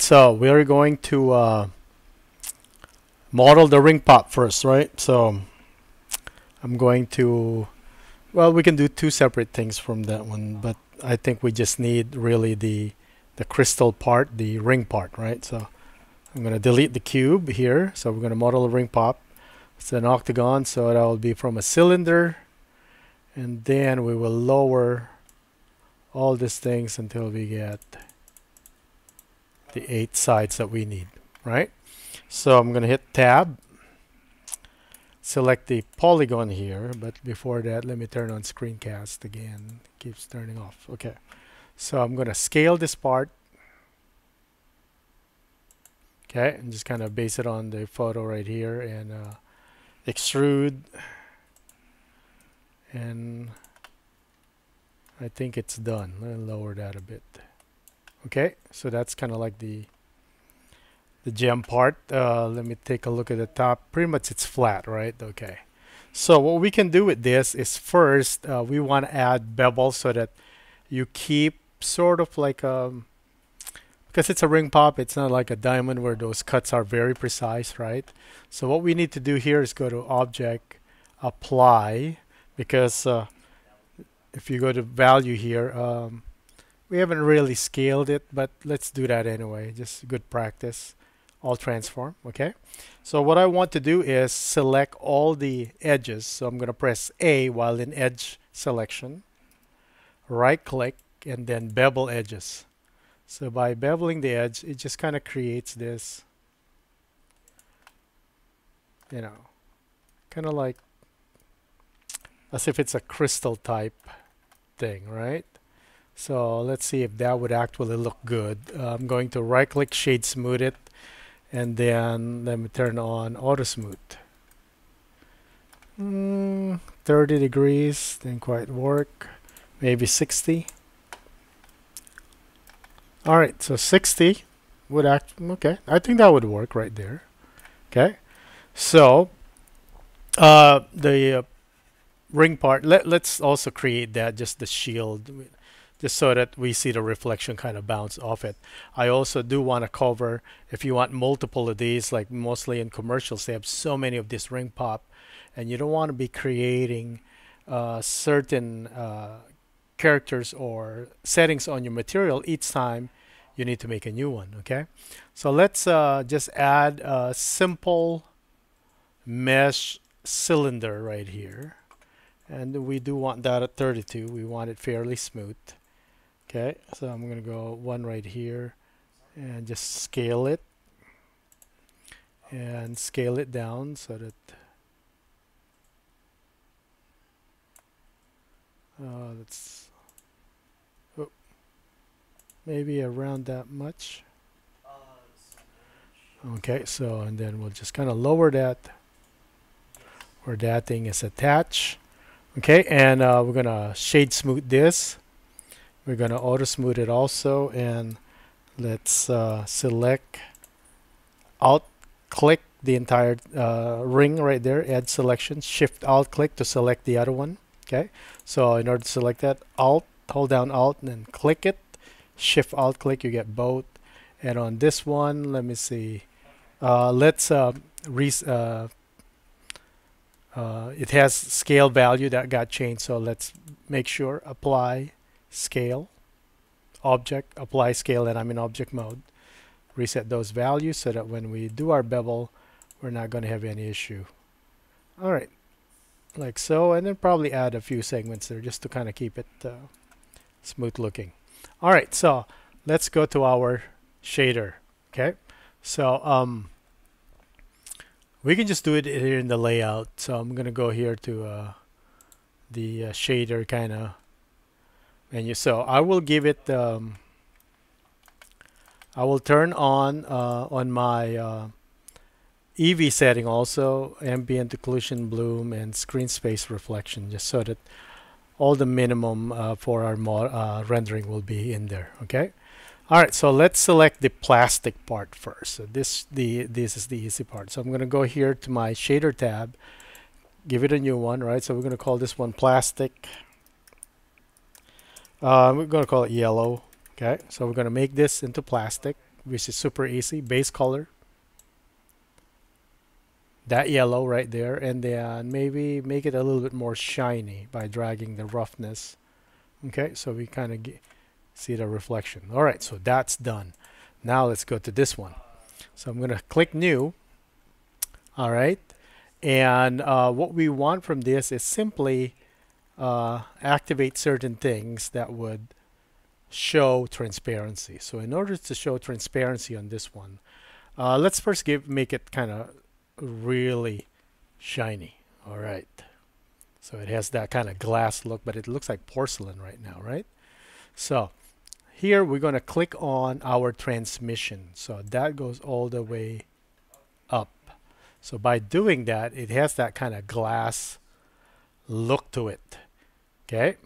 so we're going to uh, model the ring pop first, right? So I'm going to, well, we can do two separate things from that one, but I think we just need really the the crystal part, the ring part, right? So I'm going to delete the cube here. So we're going to model a ring pop. It's an octagon, so that will be from a cylinder. And then we will lower all these things until we get the eight sides that we need, right? So I'm going to hit tab, select the polygon here, but before that, let me turn on screencast again. It keeps turning off. Okay. So I'm going to scale this part. Okay, and just kind of base it on the photo right here and uh, extrude. And I think it's done. Let me lower that a bit. Okay, so that's kind of like the the gem part. Uh, let me take a look at the top. Pretty much it's flat, right? Okay. So what we can do with this is first uh, we want to add bevel so that you keep sort of like um because it's a ring pop it's not like a diamond where those cuts are very precise right so what we need to do here is go to object apply because uh, if you go to value here um, we haven't really scaled it but let's do that anyway. Just good practice. All transform okay? So what I want to do is select all the edges. So I'm gonna press A while in edge selection. Right click and then bevel edges. So by beveling the edge, it just kind of creates this, you know, kind of like as if it's a crystal type thing, right? So let's see if that would actually look good. Uh, I'm going to right click shade smooth it and then let me turn on auto smooth. Mm, 30 degrees didn't quite work maybe 60 all right, so 60 would act, okay. I think that would work right there. Okay, so uh, the uh, ring part, let, let's also create that, just the shield, just so that we see the reflection kind of bounce off it. I also do want to cover, if you want multiple of these, like mostly in commercials, they have so many of this ring pop, and you don't want to be creating uh, certain uh, characters or settings on your material each time you need to make a new one okay? So let's uh, just add a simple mesh cylinder right here and we do want that at 32 we want it fairly smooth okay so I'm gonna go one right here and just scale it and scale it down so that uh, that's oh, maybe around that much. Okay, so and then we'll just kind of lower that where that thing is attached. Okay, and uh, we're gonna shade smooth this. We're gonna auto smooth it also, and let's uh, select Alt click the entire uh, ring right there. Add selection. Shift Alt click to select the other one. Okay, so in order to select that, Alt hold down Alt and then click it shift alt click you get both and on this one let me see uh, let's uh, uh, uh, it has scale value that got changed so let's make sure apply scale object apply scale and I'm in object mode reset those values so that when we do our bevel we're not going to have any issue alright like so and then probably add a few segments there just to kind of keep it uh, smooth looking all right, so let's go to our shader. Okay, so um, we can just do it here in the layout. So I'm gonna go here to uh, the uh, shader kind of menu. So I will give it. Um, I will turn on uh, on my uh, Eevee setting also ambient occlusion bloom and screen space reflection just so that all the minimum uh, for our uh, rendering will be in there okay all right so let's select the plastic part first so this the this is the easy part so I'm gonna go here to my shader tab give it a new one right so we're gonna call this one plastic uh, we're gonna call it yellow okay? So we're gonna make this into plastic which is super easy base color. That yellow right there and then maybe make it a little bit more shiny by dragging the roughness okay? So we kind of see the reflection. All right so that's done. Now let's go to this one. So I'm gonna click new all right? And uh, what we want from this is simply uh, activate certain things that would show transparency. So in order to show transparency on this one, uh, let's first give make it kind of really shiny. All right. So it has that kind of glass look, but it looks like porcelain right now, right? So here we're going to click on our transmission. So that goes all the way up. So by doing that, it has that kind of glass look to it. Okay.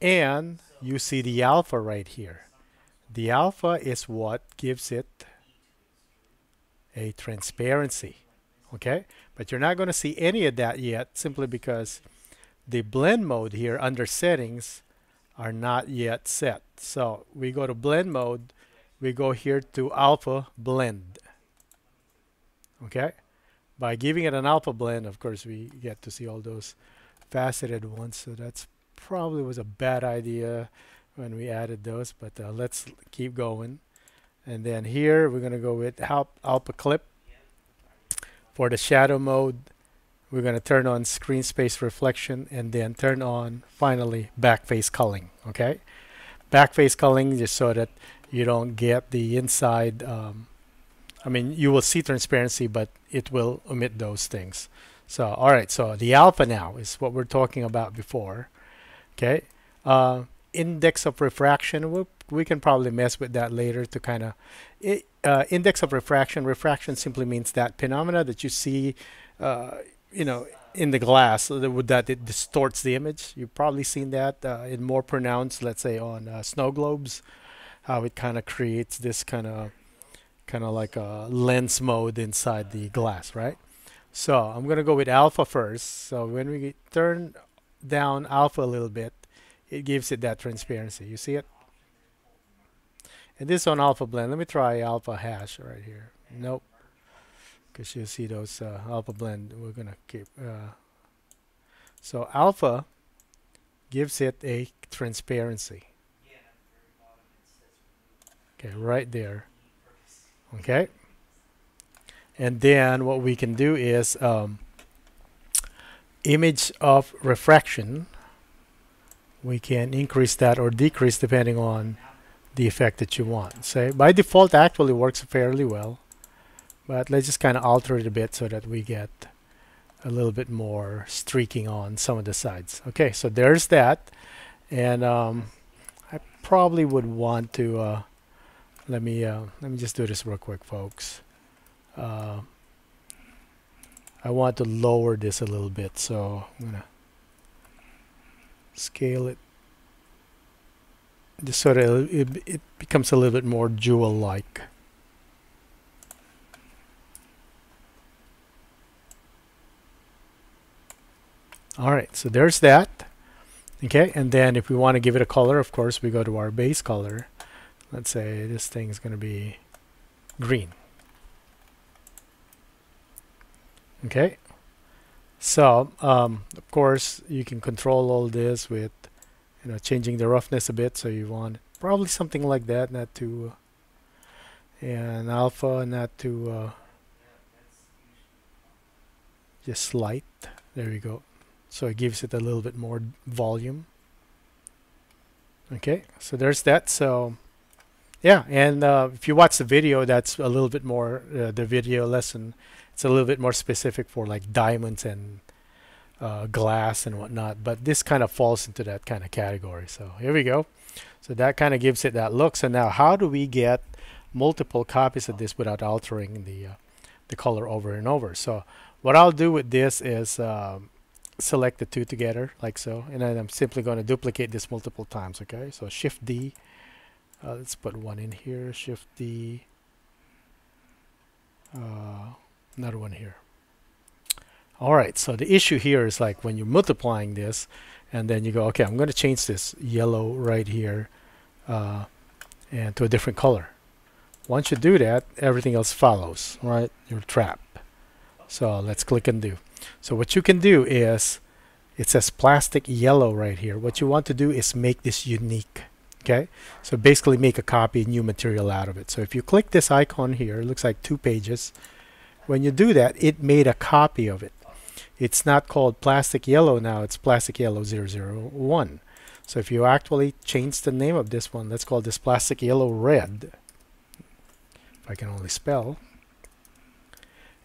And you see the alpha right here. The alpha is what gives it a transparency. Okay. But you're not going to see any of that yet simply because the blend mode here under settings are not yet set. So we go to blend mode. We go here to alpha blend. Okay by giving it an alpha blend, of course, we get to see all those faceted ones. So that's probably was a bad idea when we added those, but uh, let's keep going. And then here we're going to go with alpha clip. For the shadow mode, we're going to turn on screen space reflection and then turn on finally backface culling. Okay, backface culling just so that you don't get the inside um, I mean, you will see transparency, but it will omit those things. So, all right, so the alpha now is what we're talking about before. Okay, uh, index of refraction, we, we can probably mess with that later to kind of, uh, index of refraction, refraction simply means that phenomena that you see, uh, you know, in the glass so that, that it distorts the image. You've probably seen that uh, in more pronounced, let's say on uh, snow globes, how it kind of creates this kind of kind of like a lens mode inside the glass, right? So I'm going to go with alpha first. So when we turn down alpha a little bit, it gives it that transparency. You see it? And this on alpha blend. Let me try alpha hash right here. Nope. Because you see those uh, alpha blend. We're going to keep. Uh, so alpha gives it a transparency. Okay, right there okay and then what we can do is um, index of refraction we can increase that or decrease depending on the effect that you want. Say by default actually works fairly well but let's just kind of alter it a bit so that we get a little bit more streaking on some of the sides. Okay so there's that and um, I probably would want to uh, let me uh, let me just do this real quick folks. Uh, I want to lower this a little bit so I'm gonna scale it just so that it, it becomes a little bit more jewel like alright so there's that. Okay and then if we want to give it a color of course we go to our base color. Let's say this thing is going to be green okay. So um, of course you can control all this with you know changing the roughness a bit so you want probably something like that not to uh, and alpha not to uh, just light there we go. So it gives it a little bit more volume. Okay so there's that. So yeah, and uh, if you watch the video, that's a little bit more uh, the video lesson. It's a little bit more specific for like diamonds and uh, glass and whatnot. But this kind of falls into that kind of category. So here we go. So that kind of gives it that look. So now, how do we get multiple copies of this without altering the uh, the color over and over? So what I'll do with this is um, select the two together like so, and then I'm simply going to duplicate this multiple times. Okay, so Shift D uh, let's put one in here shift D uh, another one here. Alright so the issue here is like when you're multiplying this and then you go okay I'm gonna change this yellow right here uh, and to a different color. Once you do that everything else follows right? Your trap so let's click undo. So what you can do is it says plastic yellow right here. What you want to do is make this unique okay? So basically make a copy new material out of it. So if you click this icon here it looks like two pages when you do that it made a copy of it. It's not called plastic yellow now it's plastic yellow 001 so if you actually change the name of this one let's call this plastic yellow red if I can only spell.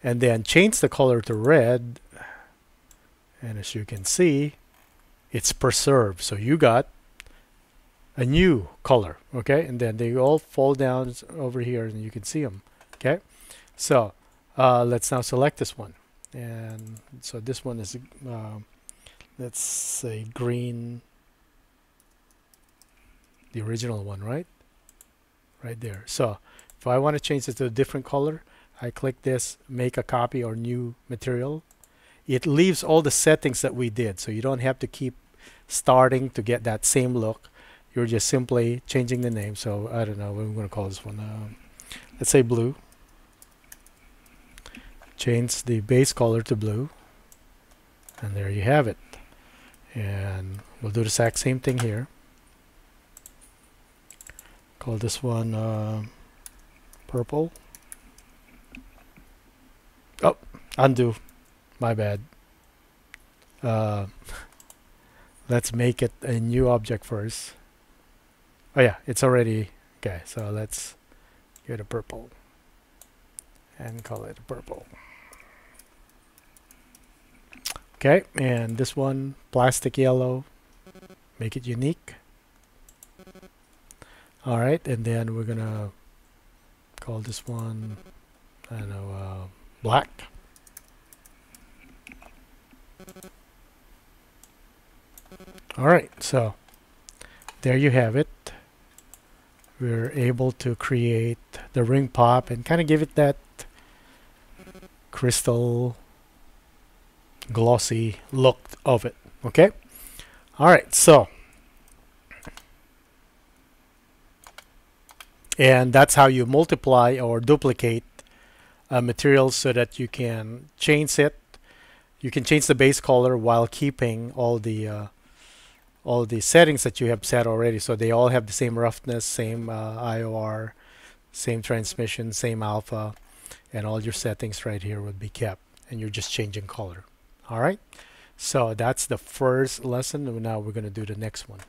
And then change the color to red and as you can see it's preserved. So you got a new color okay? And then they all fall down over here and you can see them okay? So uh, let's now select this one. And so this one is uh, let's say green the original one right? Right there. So if I want to change it to a different color I click this make a copy or new material. It leaves all the settings that we did so you don't have to keep starting to get that same look. You're just simply changing the name. So I don't know what we're going to call this one um, let's say blue change the base color to blue. And there you have it. And we'll do the exact same thing here. Call this one uh, purple. Oh undo. My bad. Uh, let's make it a new object first. Oh yeah it's already okay so let's give it a purple and call it purple. Okay and this one plastic yellow make it unique. All right and then we're gonna call this one I don't know uh, black. All right so there you have it. We're able to create the ring pop and kind of give it that crystal glossy look of it okay? All right so. And that's how you multiply or duplicate uh, materials so that you can change it. You can change the base color while keeping all the uh, all the settings that you have set already. So they all have the same roughness, same uh, IOR, same transmission, same alpha, and all your settings right here would be kept. And you're just changing color. All right. So that's the first lesson. And now we're going to do the next one.